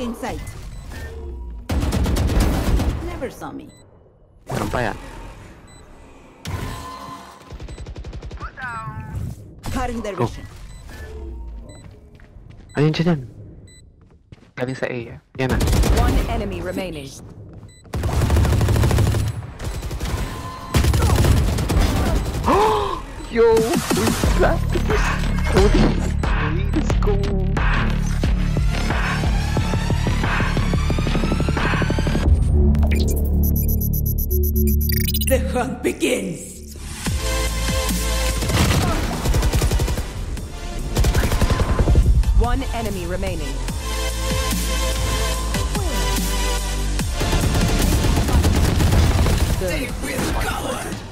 Still in sight. Never saw me. Meron pa yan. Cutting their Go. vision. Ayun siya dyan. Galing sa A. Yan na. One enemy remaining. Yo! Who's that? Holy Let's go! The hunt begins. One enemy remaining. Good. One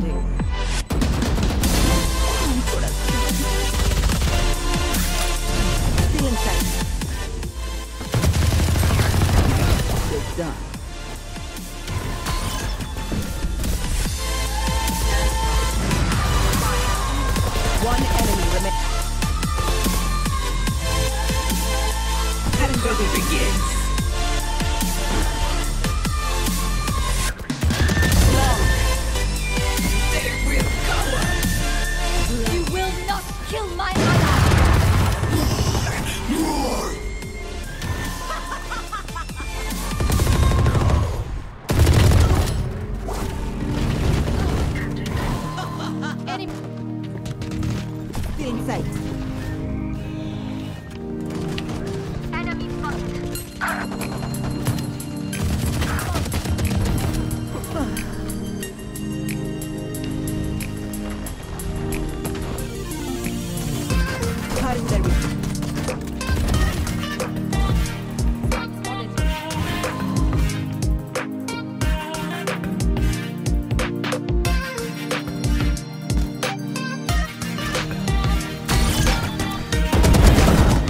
player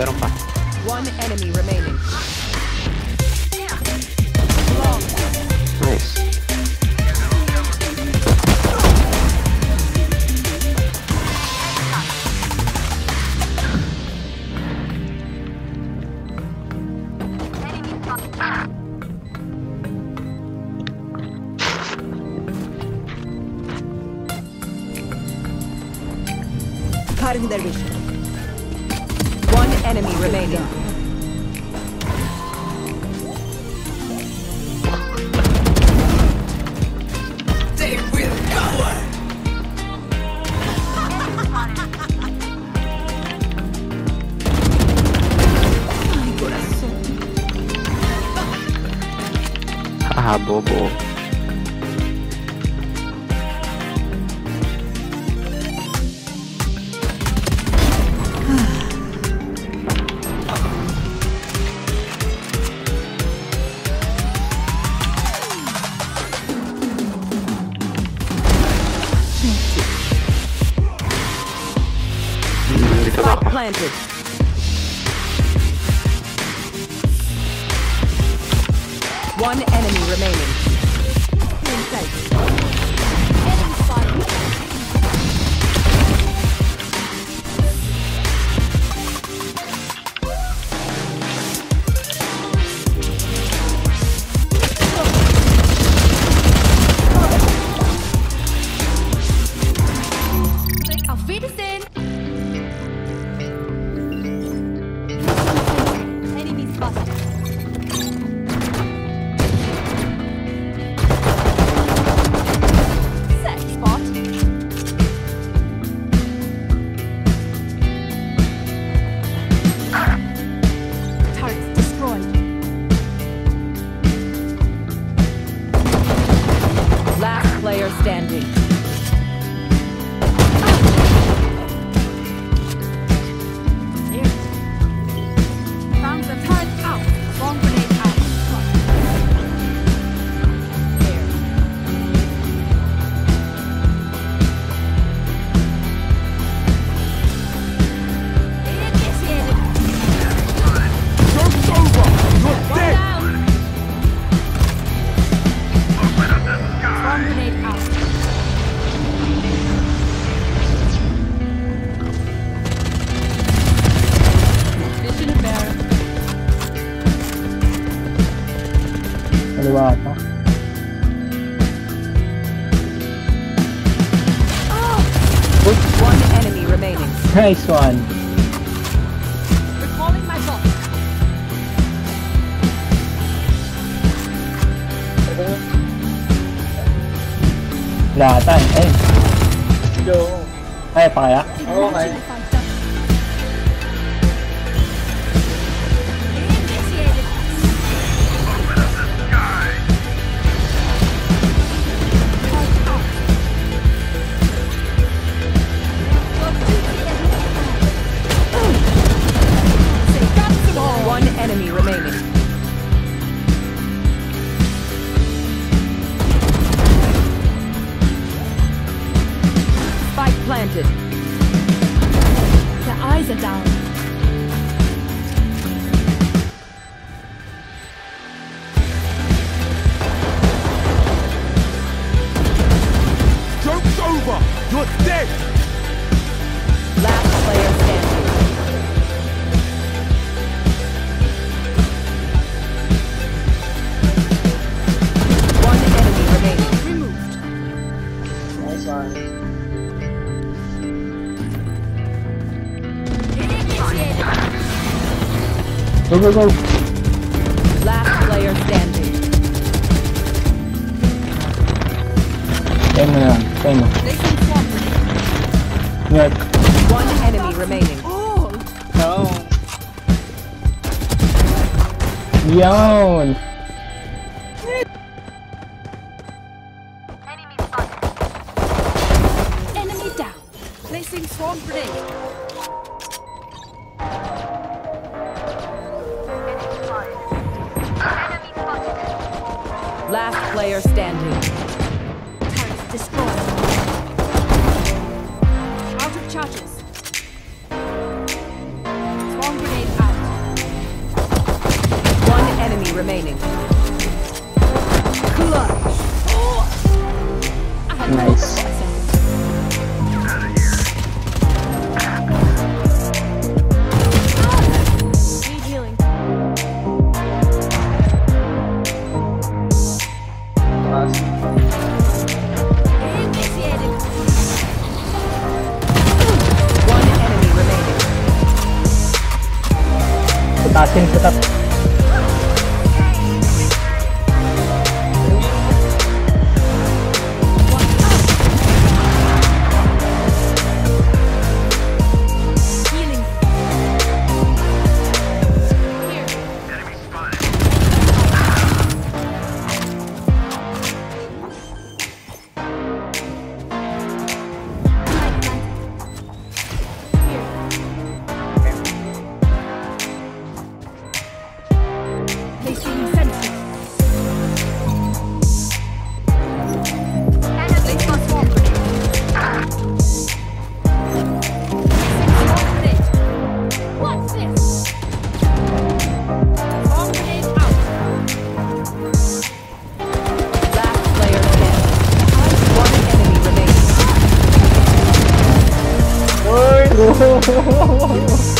Meron pa. One enemy remaining. Nice. Cutting their vision. One enemy remaining. ha, ah, bobo. Planted. One enemy remaining. Nice one. Recalling my box. Latan. Ay. Go. Kaya pa kaya? Oo, kaya. Spike planted. The eyes are down. Joke's over! You're dead! Go, go, go. Last player standing. Tayo mo na lang. Tayo mo. Placing swamp grenade. Ingat. One enemy remaining. Oh, Yun! enemy down. Placing swamp grenade. Last player standing. Turrets destroyed. Out of charges. Swamp grenade out. One enemy remaining. Oh. I had Nice. kasih tetap 呜呼呼呼呼